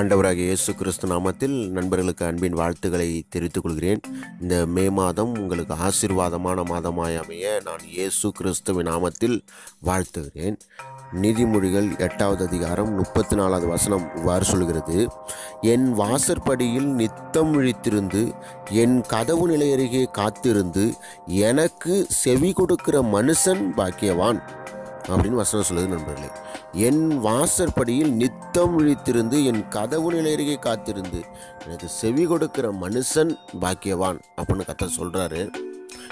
ஆண்டவராகிய இயேசு கிறிஸ்து நாமத்தில் நண்பர்களுக்கு அன்பின் வாழ்த்துக்களை தெரிவித்துக் கொள்கிறேன். இந்த மே மாதம் உங்களுக்கு ஆசீர்வாதமான மாதமாய் அமைய நான் இயேசு கிறிஸ்துவின் நாமத்தில் வாழ்த்துகிறேன். நீதிமொழிகள் எட்டாவது அதிகாரம் முப்பத்தி நாலாவது வசனம் இவ்வாறு சொல்கிறது. என் வாசற்படியில் நித்தம் விழித்திருந்து என் கதவு நிலையருகே காத்திருந்து எனக்கு செவி கொடுக்கிற மனுஷன் பாக்கியவான். அப்படின்னு வசனம் சொல்லுது நண்பர்களே. என் வாசற்படியில் நித்தம் விழித்திருந்து என் கதவு நிலை அருகே காத்திருந்து எனக்கு செவி கொடுக்கிற மனுஷன் பாக்கியவான் அப்படின்னு கத்த சொல்கிறாரு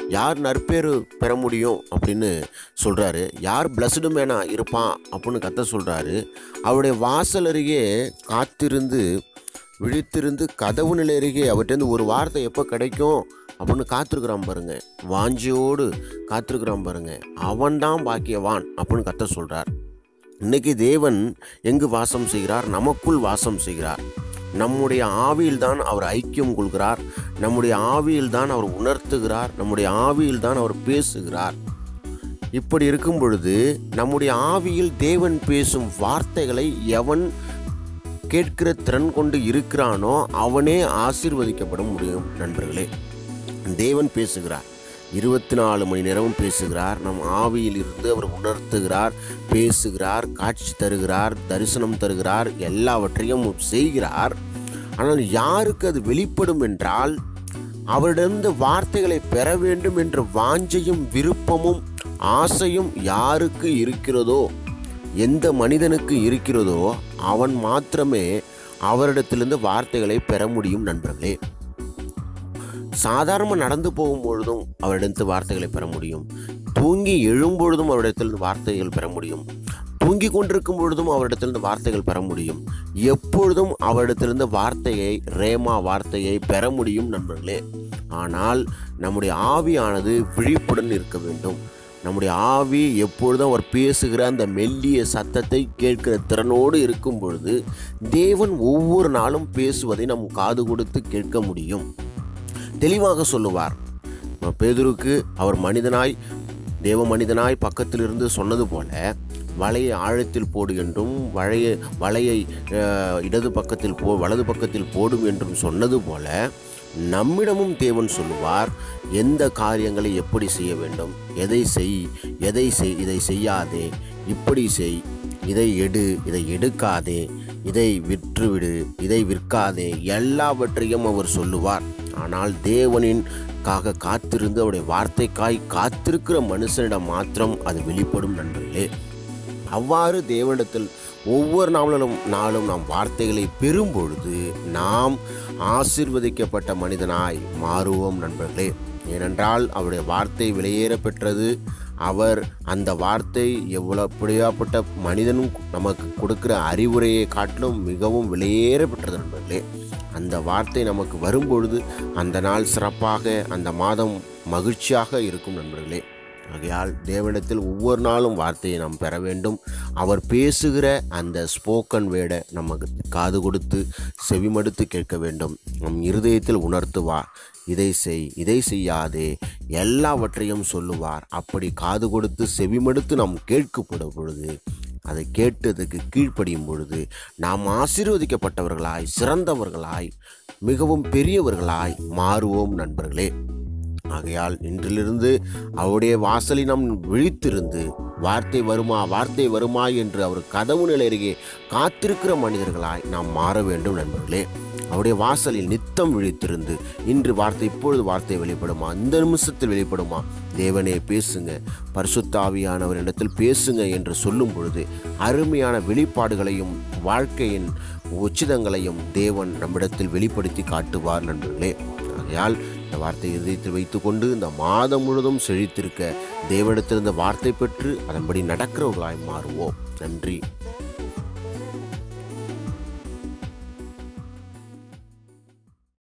யார் நற்பேறு பெற முடியும் அப்படின்னு சொல்கிறாரு யார் பிளஸ்டு மேனா இருப்பான் அப்படின்னு கத்த சொல்கிறாரு அவருடைய வாசல் அருகே காத்திருந்து விழித்திருந்து கதவு நிலை அருகே அவர்கிட்ட ஒரு வார்த்தை எப்போ கிடைக்கும்? அப்படின்னு காத்திருக்கிறான் பாருங்க. வாஞ்சியோடு காத்திருக்கிறான் பாருங்க. அவன்தான் பாக்கியவான் அப்படின்னு கத்த சொல்கிறார் இன்னைக்கு தேவன் எங்கு வாசம் செய்கிறார்? நமக்குள் வாசம் செய்கிறார். நம்முடைய ஆவியில் தான் அவர் ஐக்கியம் கொள்கிறார். நம்முடைய ஆவியில் தான் அவர் உணர்த்துகிறார். நம்முடைய ஆவியில்தான் அவர் பேசுகிறார். இப்படி இருக்கும் பொழுது நம்முடைய ஆவியில் தேவன் பேசும் வார்த்தைகளை எவன் கேட்கிற திறன் கொண்டு இருக்கிறானோ அவனே ஆசீர்வதிக்கப்பட முடியும் நண்பர்களே. தேவன் பேசுகிறார். இருபத்தி நாலு மணி நேரமும் பேசுகிறார். நம் ஆவியில் இருந்து அவர் உணர்த்துகிறார் பேசுகிறார் காட்சி தருகிறார் தரிசனம் தருகிறார் எல்லாவற்றையும் செய்கிறார். ஆனால் யாருக்கு அது வெளிப்படும் என்றால் அவரிடமிருந்து வார்த்தைகளை பெற வேண்டும் என்ற வாஞ்சையும் விருப்பமும் ஆசையும் யாருக்கு இருக்கிறதோ எந்த மனிதனுக்கு இருக்கிறதோ அவன் மாத்திரமே அவரிடத்திலிருந்து வார்த்தைகளை பெற முடியும் நண்பர்களே. சாதாரணமாக நடந்து போகும் பொழுதும் அவரிடத்து வார்த்தைகளை பெற முடியும். தூங்கி எழும்பொழுதும் அவரிடத்திலிருந்து வார்த்தைகள் பெற முடியும். தூங்கி கொண்டிருக்கும் பொழுதும் அவரிடத்திலிருந்து வார்த்தைகள் பெற முடியும். எப்பொழுதும் அவரிடத்திலிருந்து வார்த்தையை ரேமா வார்த்தையை பெற முடியும் நண்பர்களே. ஆனால் நம்முடைய ஆவியானது விழிப்புடன் இருக்க வேண்டும். நம்முடைய ஆவி எப்பொழுதும் அவர் பேசுகிற அந்த மெல்லிய சத்தத்தை கேட்கிற திறனோடு இருக்கும் பொழுது தேவன் ஒவ்வொரு நாளும் பேசுவதை நம் காது கொடுத்து கேட்க முடியும். தெளிவாக சொல்லுவார். பேதுருக்கு அவர் மனிதனாய் தேவ மனிதனாய் பக்கத்தில் இருந்து சொன்னது போல வலையை ஆழத்தில் போடு என்றும் வளைய வலையை இடது பக்கத்தில் போ வலது பக்கத்தில் போடும் என்றும் சொன்னது போல நம்மிடமும் தேவன் சொல்லுவார் எந்த காரியங்களை எப்படி செய்ய வேண்டும் எதை செய் எதை செய் இதை செய்யாதே இப்படி செய் இதை எடு இதை எடுக்காதே இதை விற்றுவிடு இதை விற்காதே எல்லாவற்றையும் அவர் சொல்லுவார். ஆனால் தேவனின் காக காத்திருந்து அவருடைய வார்த்தைக்காய் காத்திருக்கிற மனுஷனிடம் மாத்திரம் அது வெளிப்படும் நண்பர்களே. அவ்வாறு தேவனிடத்தில் ஒவ்வொரு நாளும் நாளும் நாம் வார்த்தைகளை பெறும் பொழுது நாம் ஆசிர்வதிக்கப்பட்ட மனிதனாய் மாறுவோம் நண்பர்களே. ஏனென்றால் அவருடைய வார்த்தை விலையேற பெற்றது அவர் அந்த வார்த்தை எவ்வளோ எப்படியாப்பட்ட மனிதனும் நமக்கு கொடுக்குற அறிவுரையை காட்டிலும் மிகவும் விலையேற பெற்றது நண்பர்களே. அந்த வார்த்தை நமக்கு வரும்பொழுது அந்த நாள் சிறப்பாக அந்த மாதம் மகிழ்ச்சியாக இருக்கும் நண்பர்களே. ஆகையால் தேவனிடத்தில் ஒவ்வொரு நாளும் வார்த்தையை நாம் பெற வேண்டும். அவர் பேசுகிற அந்த ஸ்போக்கன் வேடை நமக்கு காது கொடுத்து செவிமடுத்து கேட்க வேண்டும். நம் இருதயத்தில் உணர்த்துவார். இதை செய் இதை செய்யாதே. எல்லாவற்றையும் சொல்லுவார். அப்படி காது கொடுத்து செவிமடுத்து நாம் கேட்கப்படும் பொழுது அதை கேட்டதுக்கு கீழ்ப்படியும் பொழுது நாம் ஆசீர்வதிக்கப்பட்டவர்களாய் சிறந்தவர்களாய் மிகவும் பெரியவர்களாய் மாறுவோம் நண்பர்களே. ஆகையால் இன்றிலிருந்து அவருடைய வாசலை நாம் விழித்திருந்து வார்த்தை வருமா வார்த்தை வருமா என்று அவர் கதவு நிலை அருகே காத்திருக்கிற மனிதர்களாய் நாம் மாற வேண்டும் நண்பர்களே. அவருடைய வாசலில் நித்தம் விழித்திருந்து இன்று வார்த்தை இப்பொழுது வார்த்தை வெளிப்படுமா? இந்த நிமிஷத்தில் வெளிப்படுமா? தேவனே பேசுங்க. பரிசுத்தாவியானவரிடத்தில் பேசுங்க என்று சொல்லும் பொழுது அருமையான வெளிப்பாடுகளையும் வாழ்க்கையின் உச்சிதங்களையும் தேவன் நம்மிடத்தில் வெளிப்படுத்தி காட்டுவார் நண்பர்களே. ஆகையால் இந்த வார்த்தையை இதயத்தில் வைத்துக்கொண்டு இந்த மாதம் முழுதும் செழித்திருக்க தேவனிடத்திலிருந்து வார்த்தை பெற்று அதன்படி நடக்கிறவர்களாய் மாறுவோம். நன்றி.